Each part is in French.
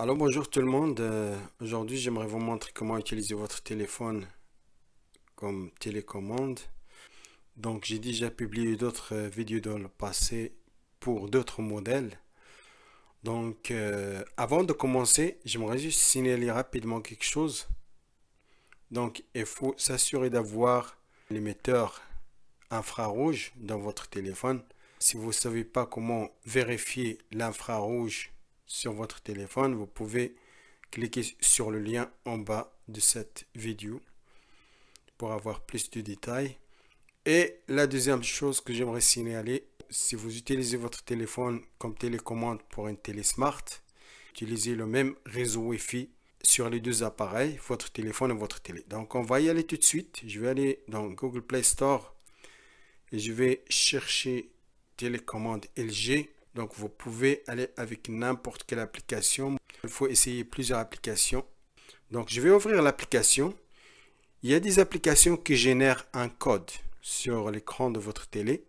Alors bonjour tout le monde, Euh, aujourd'hui j'aimerais vous montrer comment utiliser votre téléphone comme télécommande. Donc j'ai déjà publié d'autres euh, vidéos dans le passé pour d'autres modèles. Donc euh, avant de commencer, j'aimerais juste signaler rapidement quelque chose. Donc il faut s'assurer d'avoir l'émetteur infrarouge dans votre téléphone. Si vous ne savez pas comment vérifier l'infrarouge sur votre téléphone, vous pouvez cliquer sur le lien en bas de cette vidéo pour avoir plus de détails. Et la deuxième chose que j'aimerais signaler, si vous utilisez votre téléphone comme télécommande pour une télé smart, utilisez le même réseau Wi-Fi sur les deux appareils, votre téléphone et votre télé. Donc on va y aller tout de suite. Je vais aller dans Google Play Store et je vais chercher télécommande LG. Donc vous pouvez aller avec n'importe quelle application. Il faut essayer plusieurs applications. Donc je vais ouvrir l'application. Il y a des applications qui génèrent un code sur l'écran de votre télé.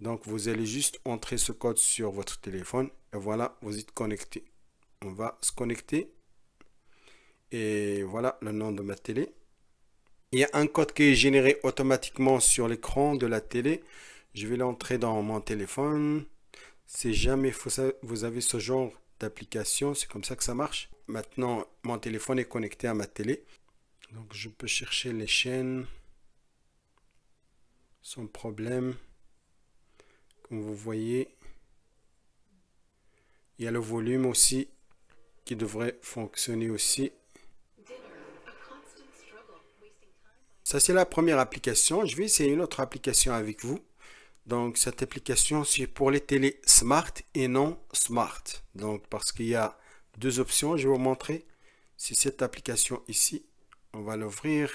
Donc vous allez juste entrer ce code sur votre téléphone et voilà, vous êtes connecté. On va se connecter et voilà le nom de ma télé. Il y a un code qui est généré automatiquement sur l'écran de la télé. Je vais l'entrer dans mon téléphone. Si jamais vous avez ce genre d'application, c'est comme ça que ça marche. Maintenant, mon téléphone est connecté à ma télé. Donc je peux chercher les chaînes sans problème. Comme vous voyez, il y a le volume aussi qui devrait fonctionner aussi. Ça, c'est la première application. Je vais essayer une autre application avec vous. Donc, cette application, c'est pour les télé smart et non smart. Donc, parce qu'il y a deux options, je vais vous montrer. C'est cette application ici. On va l'ouvrir.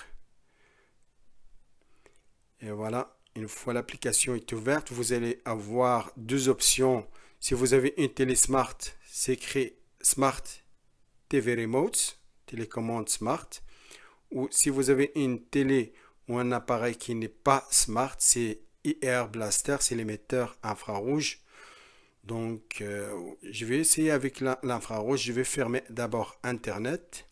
Et voilà, une fois l'application est ouverte, vous allez avoir deux options. Si vous avez une télé smart, c'est écrit Smart TV Remote, télécommande smart. Ou si vous avez une télé ou un appareil qui n'est pas smart, c'est IR Blaster, c'est l'émetteur infrarouge. Donc, euh, je vais essayer avec l'infrarouge. Je vais fermer d'abord Internet.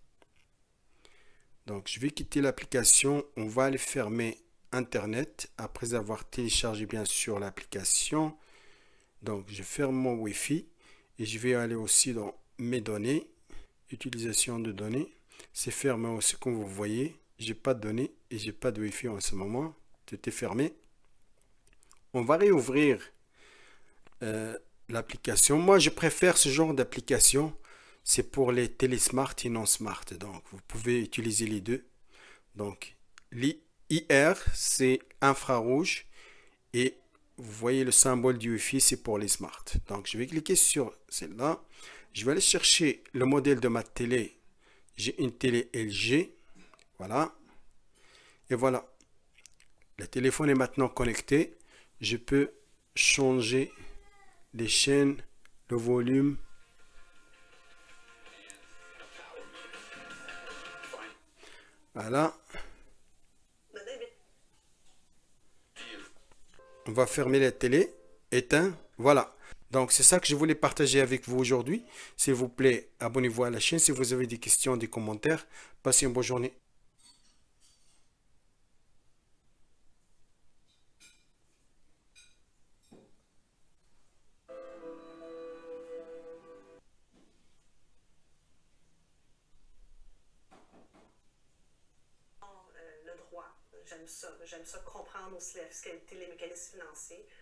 Donc, je vais quitter l'application. On va aller fermer Internet après avoir téléchargé bien sûr l'application. Donc, je ferme mon Wi-Fi et je vais aller aussi dans mes données, utilisation de données. C'est fermé aussi comme vous voyez. J'ai pas de données et j'ai pas de Wi-Fi en ce moment. Tout fermé. On va réouvrir euh, l'application. Moi, je préfère ce genre d'application. C'est pour les télésmart et non smart. Donc, vous pouvez utiliser les deux. Donc, l'IR, c'est infrarouge. Et vous voyez le symbole du Wi-Fi, c'est pour les smart. Donc, je vais cliquer sur celle-là. Je vais aller chercher le modèle de ma télé. J'ai une télé LG. Voilà. Et voilà. Le téléphone est maintenant connecté. Je peux changer les chaînes, le volume. Voilà. On va fermer la télé. Éteint. Voilà. Donc, c'est ça que je voulais partager avec vous aujourd'hui. S'il vous plaît, abonnez-vous à la chaîne. Si vous avez des questions, des commentaires, passez une bonne journée. J'aime ça. J'aime ça comprendre aussi la fiscalité, les mécanismes financiers.